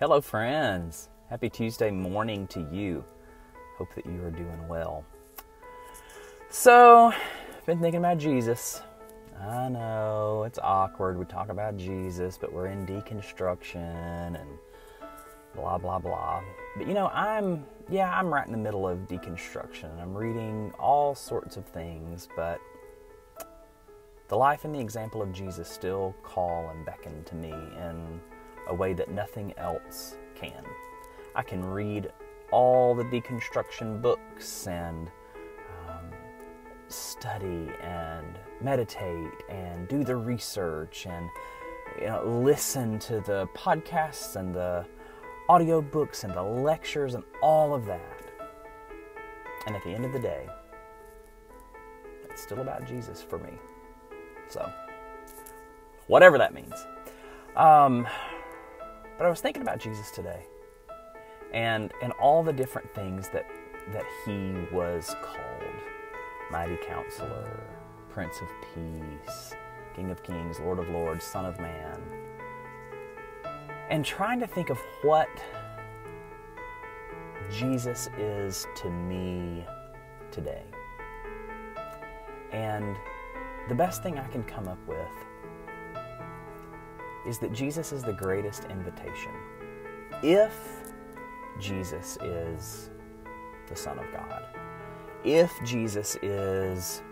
Hello, friends. Happy Tuesday morning to you. Hope that you are doing well. So, been thinking about Jesus. I know it's awkward. We talk about Jesus, but we're in deconstruction and blah blah blah. But you know, I'm yeah, I'm right in the middle of deconstruction. I'm reading all sorts of things, but the life and the example of Jesus still call and beckon to me in a way that nothing else can. I can read all the deconstruction books and um, study and meditate and do the research and you know listen to the podcasts and the audiobooks and the lectures and all of that. And at the end of the day, it's still about Jesus for me. So, whatever that means. Um, but I was thinking about Jesus today, and and all the different things that that he was called: Mighty Counselor, Prince of Peace, King of Kings, Lord of Lords, Son of Man, and trying to think of what Jesus is to me today. And the best thing I can come up with is that Jesus is the greatest invitation. If Jesus is the Son of God, if Jesus is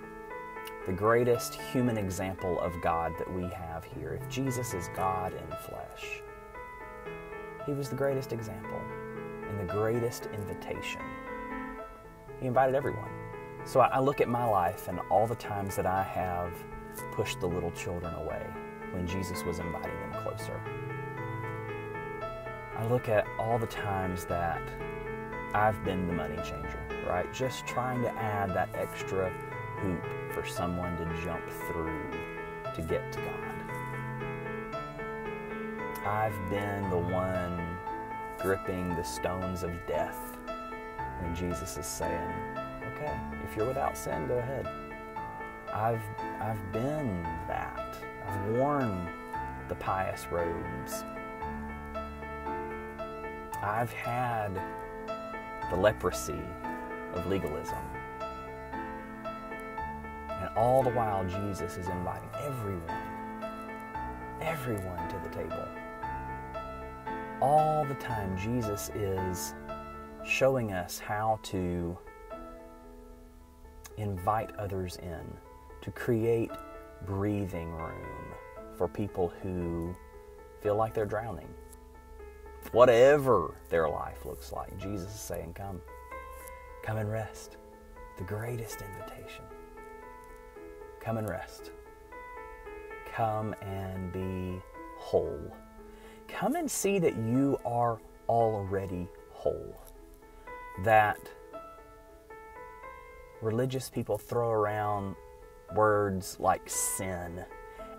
the greatest human example of God that we have here, if Jesus is God in flesh, he was the greatest example and the greatest invitation. He invited everyone. So I look at my life and all the times that I have pushed the little children away when Jesus was inviting them closer. I look at all the times that I've been the money changer, right? Just trying to add that extra hoop for someone to jump through to get to God. I've been the one gripping the stones of death when Jesus is saying, okay, if you're without sin, go ahead. I've, I've been that. Worn the pious robes. I've had the leprosy of legalism. And all the while, Jesus is inviting everyone, everyone to the table. All the time, Jesus is showing us how to invite others in, to create breathing room for people who feel like they're drowning. Whatever their life looks like, Jesus is saying, Come, come and rest. The greatest invitation. Come and rest. Come and be whole. Come and see that you are already whole. That religious people throw around words like sin,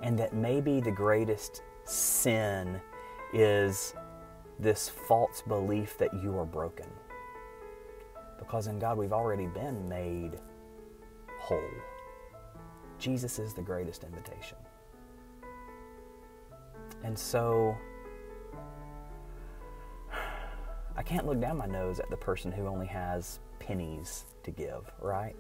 and that maybe the greatest sin is this false belief that you are broken. Because in God, we've already been made whole. Jesus is the greatest invitation. And so, I can't look down my nose at the person who only has pennies to give, right?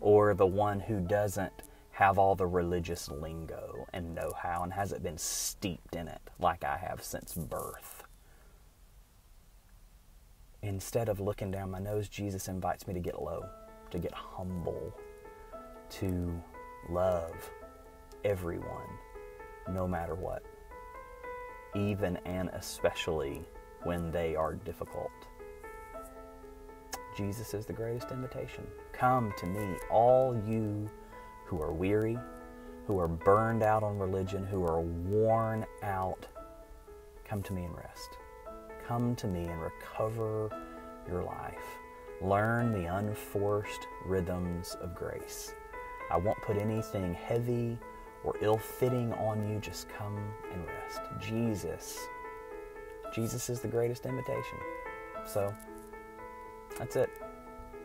Or the one who doesn't have all the religious lingo and know how and hasn't been steeped in it like I have since birth. Instead of looking down my nose, Jesus invites me to get low, to get humble, to love everyone, no matter what, even and especially when they are difficult. Jesus is the greatest invitation. Come to me, all you who are weary, who are burned out on religion, who are worn out. Come to me and rest. Come to me and recover your life. Learn the unforced rhythms of grace. I won't put anything heavy or ill fitting on you. Just come and rest. Jesus. Jesus is the greatest invitation. So, that's it.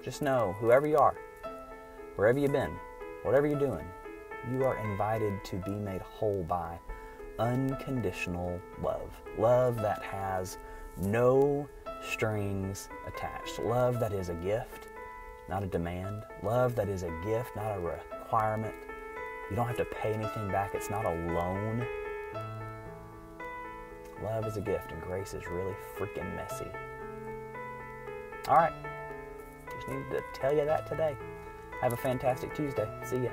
Just know, whoever you are, wherever you've been, whatever you're doing, you are invited to be made whole by unconditional love. Love that has No strings attached. Love that is a gift, not a demand. Love that is a gift, not a requirement. You don't have to pay anything back, it's not a loan. Love is a gift, and grace is really freaking messy. All right. Just needed to tell you that today. Have a fantastic Tuesday. See ya.